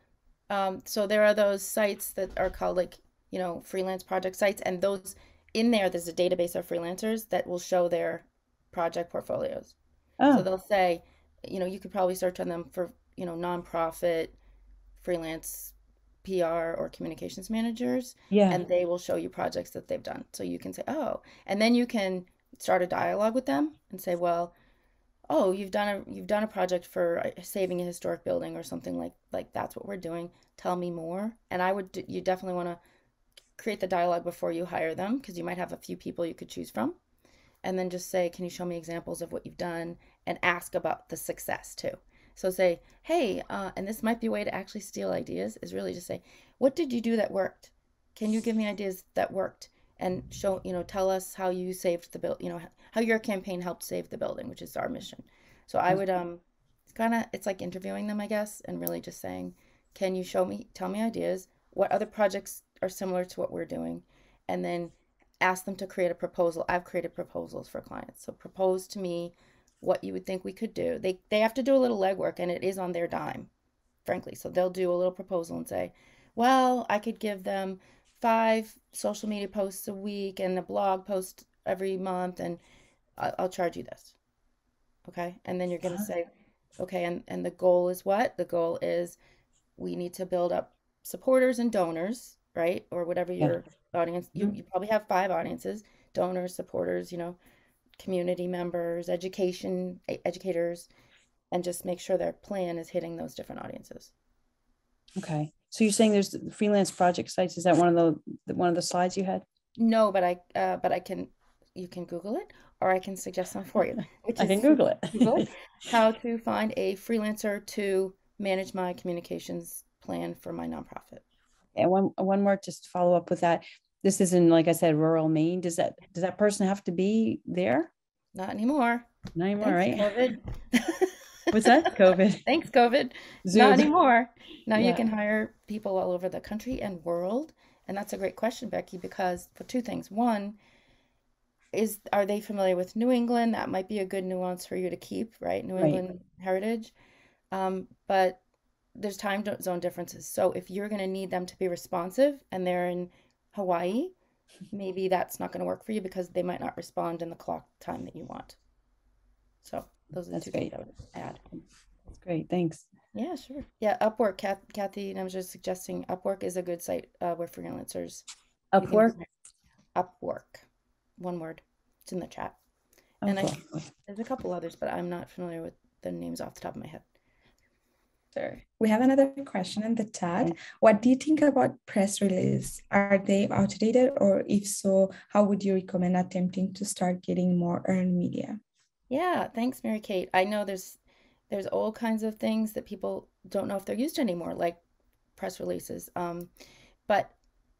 um, so there are those sites that are called like you know freelance project sites, and those in there there's a database of freelancers that will show their project portfolios. Oh. So they'll say, you know, you could probably search on them for you know nonprofit freelance PR or communications managers. Yeah. And they will show you projects that they've done. So you can say, oh, and then you can start a dialogue with them and say, well, oh, you've done a you've done a project for uh, saving a historic building or something like like that's what we're doing. Tell me more. And I would you definitely want to create the dialogue before you hire them because you might have a few people you could choose from. And then just say, can you show me examples of what you've done and ask about the success too. So say, hey, uh, and this might be a way to actually steal ideas, is really just say, what did you do that worked? Can you give me ideas that worked? And show, you know, tell us how you saved the bill, you know, how your campaign helped save the building, which is our mission. So I would, um, it's kind of, it's like interviewing them, I guess, and really just saying, can you show me, tell me ideas? What other projects are similar to what we're doing? And then ask them to create a proposal. I've created proposals for clients. So propose to me what you would think we could do. They they have to do a little legwork and it is on their dime, frankly. So they'll do a little proposal and say, "Well, I could give them five social media posts a week and a blog post every month and I'll, I'll charge you this." Okay? And then you're going to say, "Okay, and and the goal is what? The goal is we need to build up supporters and donors, right? Or whatever your yeah. audience you, mm-hmm. you probably have five audiences, donors, supporters, you know, community members, education educators, and just make sure their plan is hitting those different audiences. Okay, so you're saying there's freelance project sites. Is that one of the one of the slides you had? No, but I uh, but I can you can Google it, or I can suggest some for you. I can Google it. Google how to find a freelancer to manage my communications plan for my nonprofit. And one one more just follow up with that this is in like i said rural maine does that does that person have to be there not anymore not anymore Thanks, right covid what's that covid Thanks COVID. Zoom. Not anymore. Now yeah. you can hire people all over the country and world. And that's a great question, Becky, because for two things. One, is are they familiar with New England? That might be a good nuance for you to keep, right? New England heritage. Um, but there's time zone differences. So if you're going to need them to be responsive and they're in Hawaii, maybe that's not going to work for you because they might not respond in the clock time that you want. So those are the that's two great. things I would add. That's great. Thanks. Yeah, sure. Yeah, Upwork, Kathy, I was just suggesting Upwork is a good site uh, where freelancers. Upwork? Upwork. One word. It's in the chat. and I, there's a couple others, but I'm not familiar with the names off the top of my head. Sure. We have another question in the chat. What do you think about press releases? Are they outdated, or if so, how would you recommend attempting to start getting more earned media? Yeah, thanks, Mary Kate. I know there's there's all kinds of things that people don't know if they're used anymore, like press releases. Um, but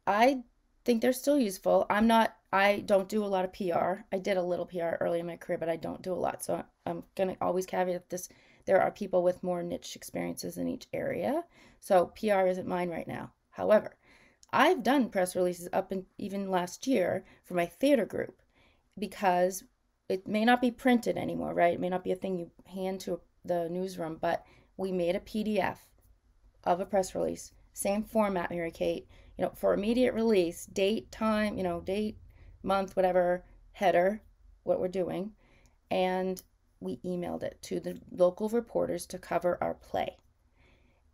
I think they're still useful. I'm not. I don't do a lot of PR. I did a little PR early in my career, but I don't do a lot. So I'm gonna always caveat this there are people with more niche experiences in each area. So PR isn't mine right now. However, I've done press releases up and even last year for my theater group because it may not be printed anymore, right? It may not be a thing you hand to the newsroom, but we made a PDF of a press release, same format, Mary Kate, you know, for immediate release, date, time, you know, date, month, whatever, header, what we're doing, and we emailed it to the local reporters to cover our play.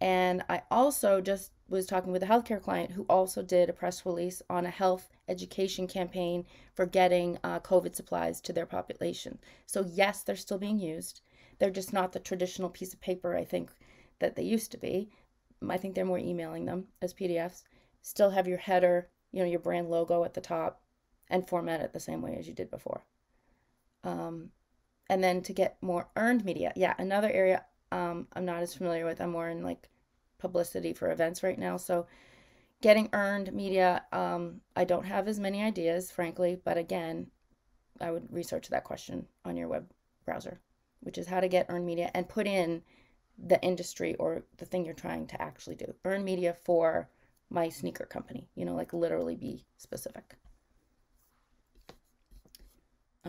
And I also just was talking with a healthcare client who also did a press release on a health education campaign for getting uh, COVID supplies to their population. So, yes, they're still being used. They're just not the traditional piece of paper, I think, that they used to be. I think they're more emailing them as PDFs. Still have your header, you know, your brand logo at the top and format it the same way as you did before. Um, and then to get more earned media, yeah, another area um, I'm not as familiar with. I'm more in like publicity for events right now. So getting earned media, um, I don't have as many ideas, frankly, but again, I would research that question on your web browser, which is how to get earned media and put in the industry or the thing you're trying to actually do. Earn media for my sneaker company, you know, like literally be specific.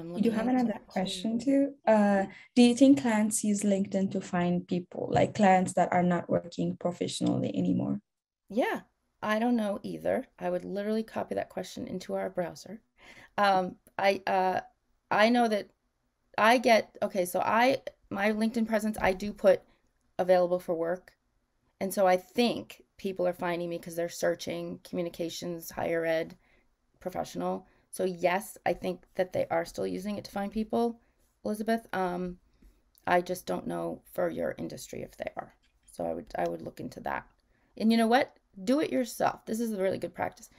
You do have another question too. Uh, do you think clients use LinkedIn to find people, like clients that are not working professionally anymore? Yeah, I don't know either. I would literally copy that question into our browser. Um, I uh, I know that I get okay. So I my LinkedIn presence I do put available for work, and so I think people are finding me because they're searching communications, higher ed, professional. So yes, I think that they are still using it to find people, Elizabeth. Um, I just don't know for your industry if they are. So I would I would look into that. And you know what? Do it yourself. This is a really good practice.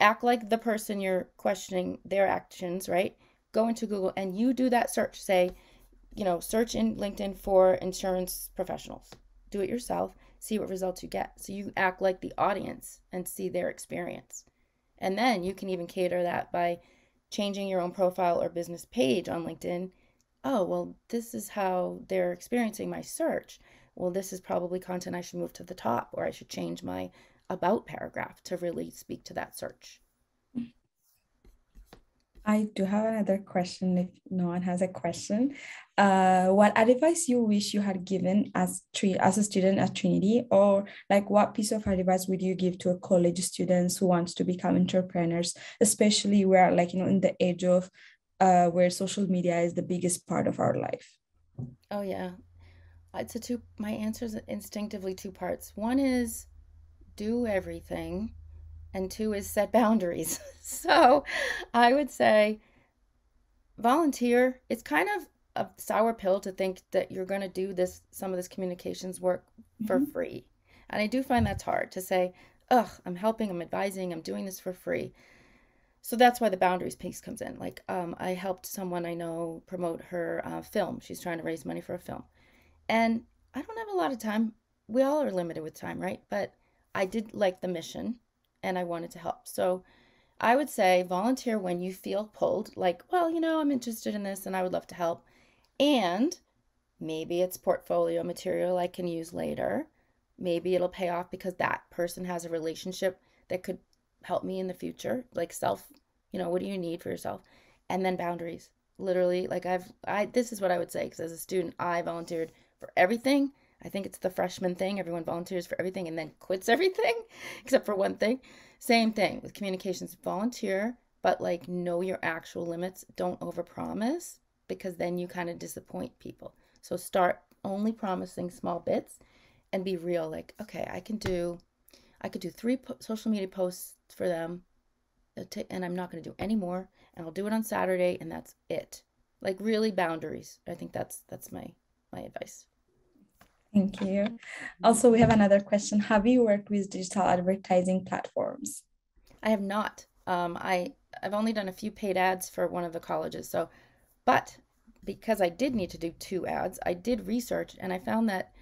Act like the person you're questioning their actions, right? Go into Google and you do that search. Say, you know, search in LinkedIn for insurance professionals. Do it yourself. See what results you get. So you act like the audience and see their experience. And then you can even cater that by changing your own profile or business page on LinkedIn. Oh, well, this is how they're experiencing my search. Well, this is probably content I should move to the top, or I should change my about paragraph to really speak to that search. I do have another question if no one has a question. Uh, what advice you wish you had given as as a student at Trinity, or like what piece of advice would you give to a college students who wants to become entrepreneurs, especially where like you know in the age of uh, where social media is the biggest part of our life? Oh yeah, it's a two. My answer is instinctively two parts. One is do everything and two is set boundaries. so I would say volunteer. It's kind of a sour pill to think that you're going to do this some of this communications work for mm-hmm. free. And I do find that's hard to say, ugh, I'm helping, I'm advising, I'm doing this for free. So that's why the boundaries piece comes in. Like, um, I helped someone I know promote her uh, film. She's trying to raise money for a film. And I don't have a lot of time. We all are limited with time, right? But I did like the mission and I wanted to help. So I would say volunteer when you feel pulled, like, well, you know, I'm interested in this and I would love to help. And maybe it's portfolio material I can use later. Maybe it'll pay off because that person has a relationship that could help me in the future, like self, you know, what do you need for yourself? And then boundaries. Literally, like I've I this is what I would say because as a student, I volunteered for everything I think it's the freshman thing. Everyone volunteers for everything and then quits everything except for one thing. Same thing with communications. Volunteer, but like know your actual limits. Don't overpromise because then you kind of disappoint people. So start only promising small bits and be real like, okay, I can do I could do 3 po- social media posts for them uh, and I'm not going to do any more and I'll do it on Saturday and that's it. Like really boundaries. I think that's that's my my advice. Thank you. Also, we have another question. Have you worked with digital advertising platforms? I have not. Um, I I've only done a few paid ads for one of the colleges. So, but because I did need to do two ads, I did research and I found that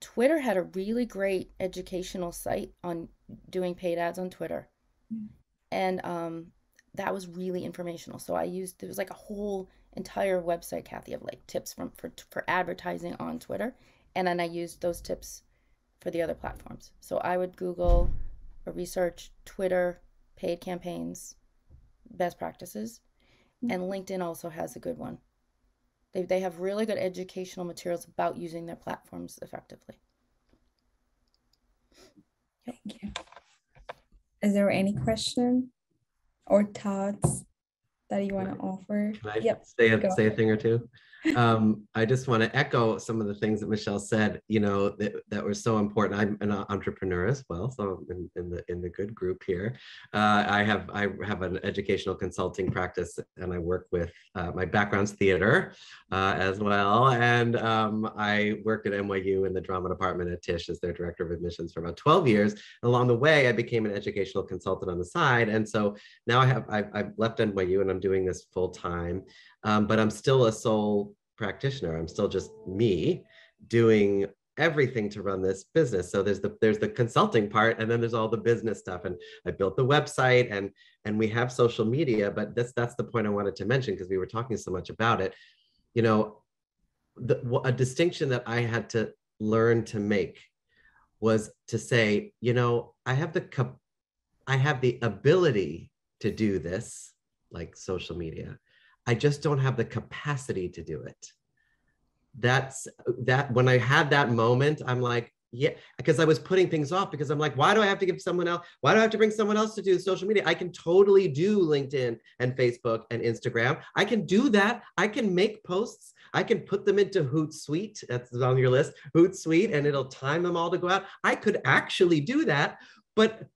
Twitter had a really great educational site on doing paid ads on Twitter, mm. and um, that was really informational. So I used there was like a whole entire website, Kathy, of like tips from for for advertising on Twitter, and then I used those tips for the other platforms. So I would Google or research Twitter paid campaigns, best practices, mm-hmm. and LinkedIn also has a good one. They, they have really good educational materials about using their platforms effectively. Thank you. Is there any question or thoughts that you want to offer? Can I yep. say a, say a thing or two? Um, I just want to echo some of the things that Michelle said, you know, that, that were so important. I'm an entrepreneur as well, so in, in the in the good group here. Uh, I have I have an educational consulting practice, and I work with uh, my background's theater uh, as well, and um, I worked at NYU in the drama department at Tisch as their director of admissions for about 12 years. Along the way, I became an educational consultant on the side, and so now I have I've, I've left NYU and I'm doing this full time um, but I'm still a sole practitioner. I'm still just me doing everything to run this business. So there's the there's the consulting part, and then there's all the business stuff. And I built the website, and and we have social media. But that's that's the point I wanted to mention because we were talking so much about it. You know, the, a distinction that I had to learn to make was to say, you know, I have the I have the ability to do this, like social media. I just don't have the capacity to do it. That's that when I had that moment, I'm like, yeah, because I was putting things off because I'm like, why do I have to give someone else? Why do I have to bring someone else to do social media? I can totally do LinkedIn and Facebook and Instagram. I can do that. I can make posts. I can put them into Hootsuite. That's on your list, Hootsuite, and it'll time them all to go out. I could actually do that, but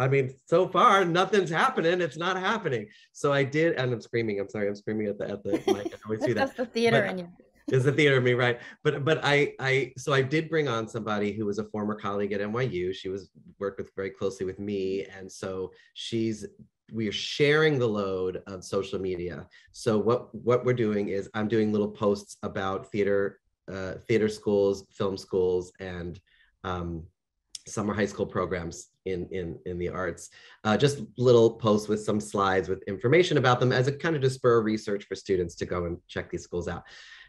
I mean, so far nothing's happening. It's not happening. So I did, and I'm screaming. I'm sorry, I'm screaming at the at the mic. I always do that. That's the theater but, in you. Is the theater in me, right? But but I I so I did bring on somebody who was a former colleague at NYU. She was worked with very closely with me, and so she's we are sharing the load of social media. So what what we're doing is I'm doing little posts about theater uh, theater schools, film schools, and um, summer high school programs in in in the arts. Uh, just little posts with some slides with information about them as a kind of to spur research for students to go and check these schools out.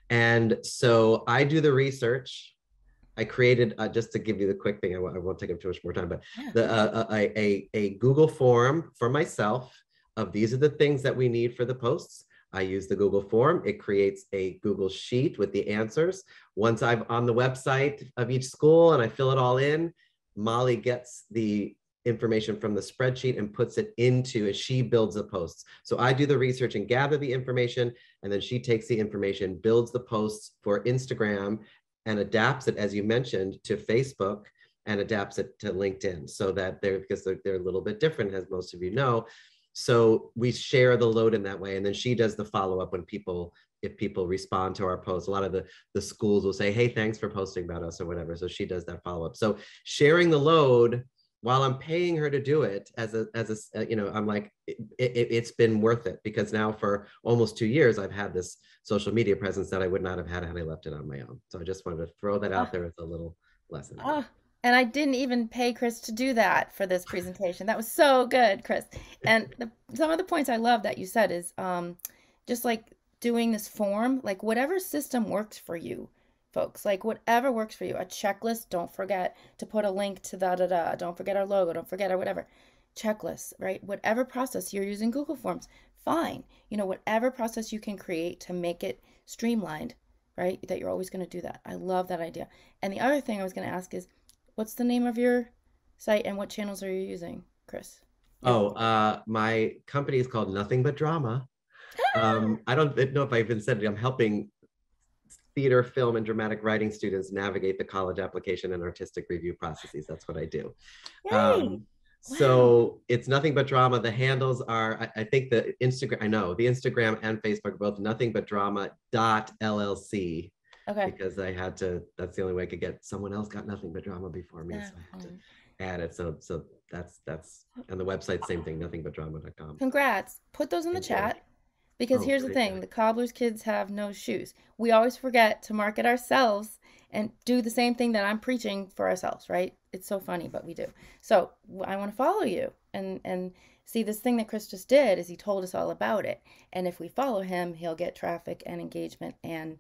And so i do the research. I created uh, just to give you the quick thing I w- I won't take up too much more time but the uh, a, a, a google form for myself of these are the things that we need for the posts. I use the Google form. It creates a Google sheet with the answers. Once I'm on the website of each school and I fill it all in, Molly gets the information from the spreadsheet and puts it into as she builds the posts. So I do the research and gather the information, and then she takes the information, builds the posts for Instagram, and adapts it, as you mentioned, to Facebook and adapts it to LinkedIn so that they're because they're, they're a little bit different, as most of you know. So we share the load in that way. And then she does the follow up when people if people respond to our posts a lot of the the schools will say hey thanks for posting about us or whatever so she does that follow up so sharing the load while i'm paying her to do it as a as a you know i'm like it, it, has been worth it because now for almost two years i've had this social media presence that i would not have had had i left it on my own so i just wanted to throw that out ah. there as a little lesson ah. And I didn't even pay Chris to do that for this presentation. That was so good, Chris. And the, some of the points I love that you said is um, just like doing this form, like whatever system works for you, folks, like whatever works for you. A checklist, don't forget to put a link to da da da. Don't forget our logo, don't forget our whatever. Checklist, right? Whatever process you're using Google Forms, fine. You know, whatever process you can create to make it streamlined, right? That you're always going to do that. I love that idea. And the other thing I was going to ask is what's the name of your site and what channels are you using, Chris? Oh, uh, my company is called Nothing But Drama um, I don't know if I even said it. I'm helping theater, film, and dramatic writing students navigate the college application and artistic review processes. That's what I do. Um, wow. So it's nothing but drama. The handles are, I, I, think the Instagram, I know the Instagram and Facebook are both nothing but drama dot LLC. Okay. Because I had to, that's the only way I could get someone else got nothing but drama before me. So I had to add it. So, so that's, that's, and the website, same thing, nothing but drama.com. Congrats. Put those in the chat. Because oh, here's the thing the cobbler's kids have no shoes. We always forget to market ourselves and do the same thing that I'm preaching for ourselves, right? It's so funny, but we do. So I want to follow you and and see this thing that Chris just did is he told us all about it. And if we follow him, he'll get traffic and engagement and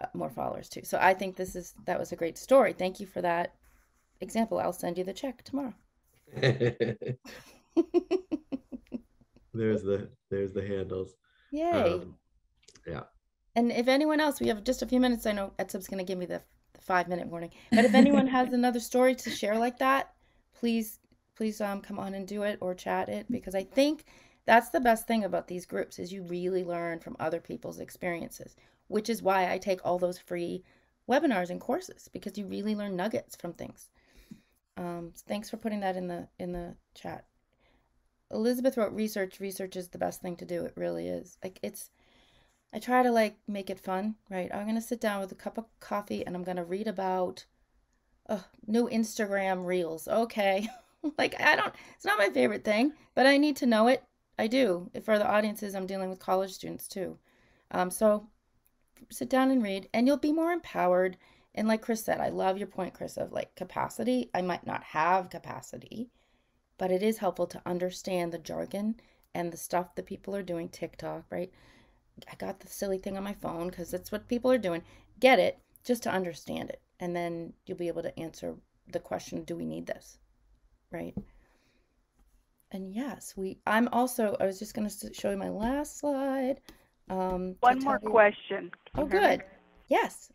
uh, more followers too. So I think this is that was a great story. Thank you for that example. I'll send you the check tomorrow. there's the there's the handles. Yay. Um, yeah. And if anyone else, we have just a few minutes. I know Etsub's going to give me the, the five minute warning. But if anyone has another story to share like that, please, please um, come on and do it or chat it because I think that's the best thing about these groups is you really learn from other people's experiences. which is why I take all those free webinars and courses because you really learn nuggets from things. Um, thanks for putting that in the in the chat. Elizabeth wrote research. Research is the best thing to do. It really is. Like it's I try to like make it fun, right? I'm gonna sit down with a cup of coffee and I'm gonna read about uh, new Instagram reels. Okay. like I don't it's not my favorite thing, but I need to know it. I do. For the audiences, I'm dealing with college students too. Um, so sit down and read, and you'll be more empowered. And like Chris said, I love your point, Chris, of like capacity. I might not have capacity, but it is helpful to understand the jargon and the stuff that people are doing. TikTok, right? I got the silly thing on my phone because that's what people are doing. Get it just to understand it. And then you'll be able to answer the question do we need this? Right? And yes, we. I'm also. I was just going to show you my last slide. Um, One more you, question. Oh, good. Yes.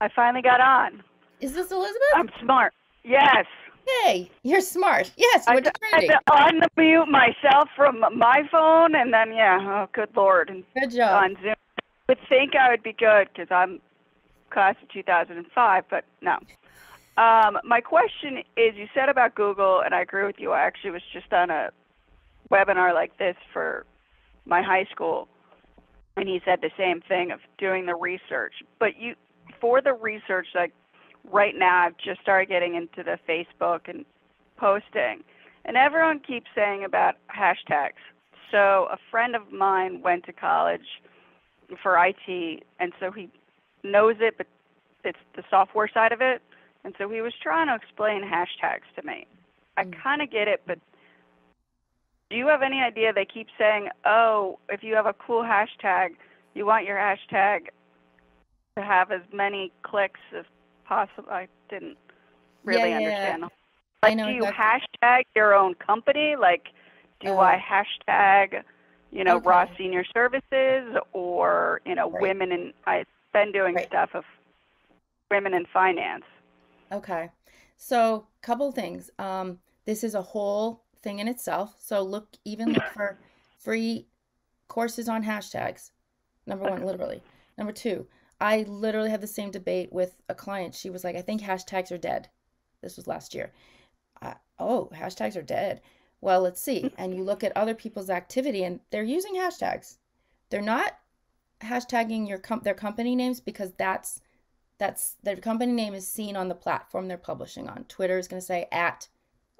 I finally got on. Is this Elizabeth? I'm smart. Yes. Hey, you're smart. Yes, we're I had to unmute myself from my phone, and then yeah, oh good lord, and good job on Zoom. I would think I would be good because I'm class of 2005, but no. Um, my question is, you said about Google, and I agree with you. I actually was just on a webinar like this for my high school, and he said the same thing of doing the research. But you, for the research, like right now, I've just started getting into the Facebook and posting, and everyone keeps saying about hashtags. So a friend of mine went to college for IT, and so he knows it, but it's the software side of it. And so he was trying to explain hashtags to me. I mm. kind of get it, but do you have any idea? They keep saying, oh, if you have a cool hashtag, you want your hashtag to have as many clicks as possible. I didn't really yeah, understand. Yeah. Like, I know do you exactly. hashtag your own company? Like, do uh, I hashtag, you know, okay. Raw Senior Services or, you know, right. women in, I've been doing right. stuff of women in finance. Okay. So, couple things. Um, this is a whole thing in itself. So look, even look for free courses on hashtags. Number one, literally. Number two, I literally had the same debate with a client. She was like, I think hashtags are dead. This was last year. Oh, hashtags are dead. Well, let's see. Hmm. And you look at other people's activity and they're using hashtags. They're not hashtagging your com- their company names because that's that's their company name is seen on the platform they're publishing on. Twitter is going to say at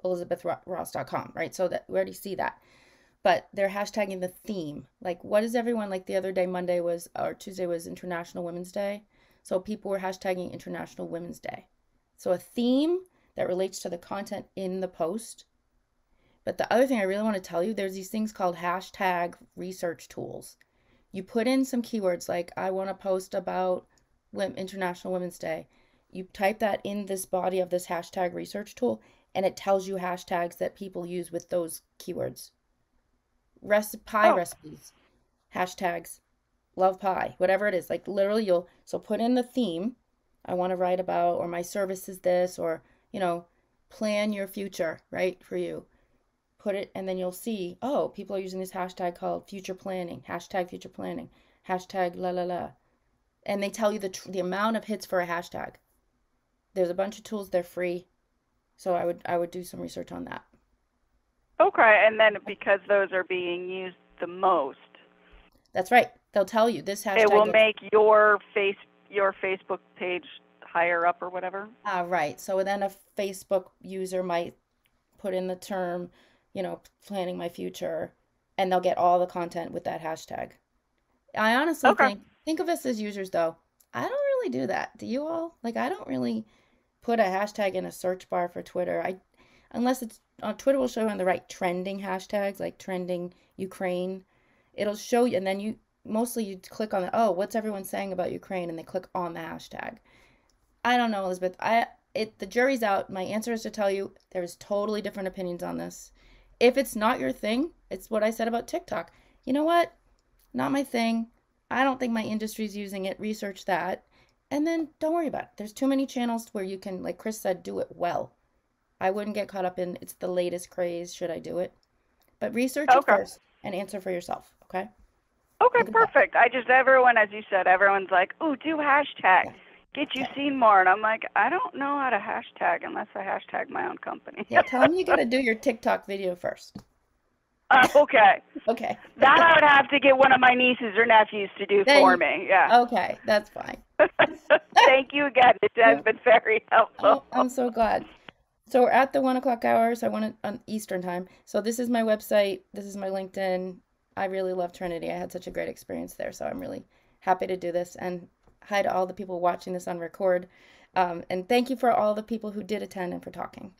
elizabethross.com, right? So that we already see that. But they're hashtagging the theme. Like, what is everyone like the other day? Monday was, or Tuesday was International Women's Day. So people were hashtagging International Women's Day. So a theme that relates to the content in the post. But the other thing I really want to tell you, there's these things called hashtag research tools. You put in some keywords like, I want to post about International Women's Day. You type that in this body of this hashtag research tool, and it tells you hashtags that people use with those keywords. Recipe pie oh. recipes, hashtags, love pie, whatever it is. Like literally, you'll so put in the theme I want to write about, or my service is this, or you know, plan your future right for you. Put it, and then you'll see. Oh, people are using this hashtag called future planning. Hashtag future planning. Hashtag la la la and they tell you the tr- the amount of hits for a hashtag. There's a bunch of tools they're free, so I would I would do some research on that. Okay, and then because those are being used the most, that's right. They'll tell you this hashtag. It will make your face your Facebook page higher up or whatever. Ah, uh, right. So then a Facebook user might put in the term, you know, planning my future, and they'll get all the content with that hashtag. I honestly okay. think Think of us as users though. I don't really do that. Do you all? Like I don't really put a hashtag in a search bar for Twitter. I unless it's on uh, Twitter will show you on the right trending hashtags like trending Ukraine. It'll show you and then you mostly you click on the oh, what's everyone saying about Ukraine and they click on the hashtag. I don't know, Elizabeth. I it the jury's out. My answer is to tell you there's totally different opinions on this. If it's not your thing, it's what I said about TikTok. You know what? Not my thing. I don't think my industry's using it. Research that. And then don't worry about it. There's too many channels where you can, like Chris said, do it well. I wouldn't get caught up in it's the latest craze. Should I do it? But research okay. it first and answer for yourself. Okay. Okay, perfect. I just everyone, as you said, everyone's like, "Ooh, do hashtag, Yeah. get you Okay. seen more," and I'm like, I don't know how to hashtag unless I hashtag my own company. Yeah, tell them you got to do your TikTok video first. Uh, okay, Okay. that I would have to get one of my nieces or nephews to do There for me. Yeah. Okay, that's fine. Thank you again. It has been very Oh, helpful. I'm so glad. So we're at the one o'clock hour, so I want it on Eastern time. So this is my website. This is my LinkedIn. I really love Trinity. I had such a great experience there, so I'm really happy to do this. And hi to all the people watching this on record. Um, and thank you for all the people who did attend and for talking.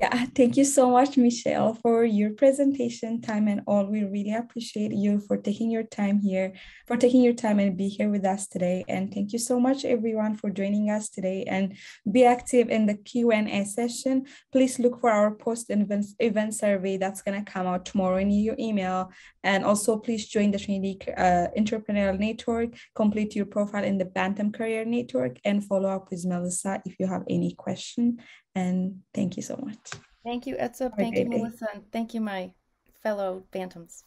Yeah, thank you so much, Michelle, for your presentation time and all. We really appreciate you for taking your time here, for taking your time and be here with us today. And thank you so much, everyone, for joining us today and be active in the Q&A session. Please look for our post-event survey that's going to come out tomorrow in your email. And also, please join the Trinity uh, Entrepreneurial Network, complete your profile in the Bantam Career Network, and follow up with Melissa if you have any question. And thank you so much. Thank you, Etsa. a Thank you, day. Melissa. And thank you, my fellow Bantams.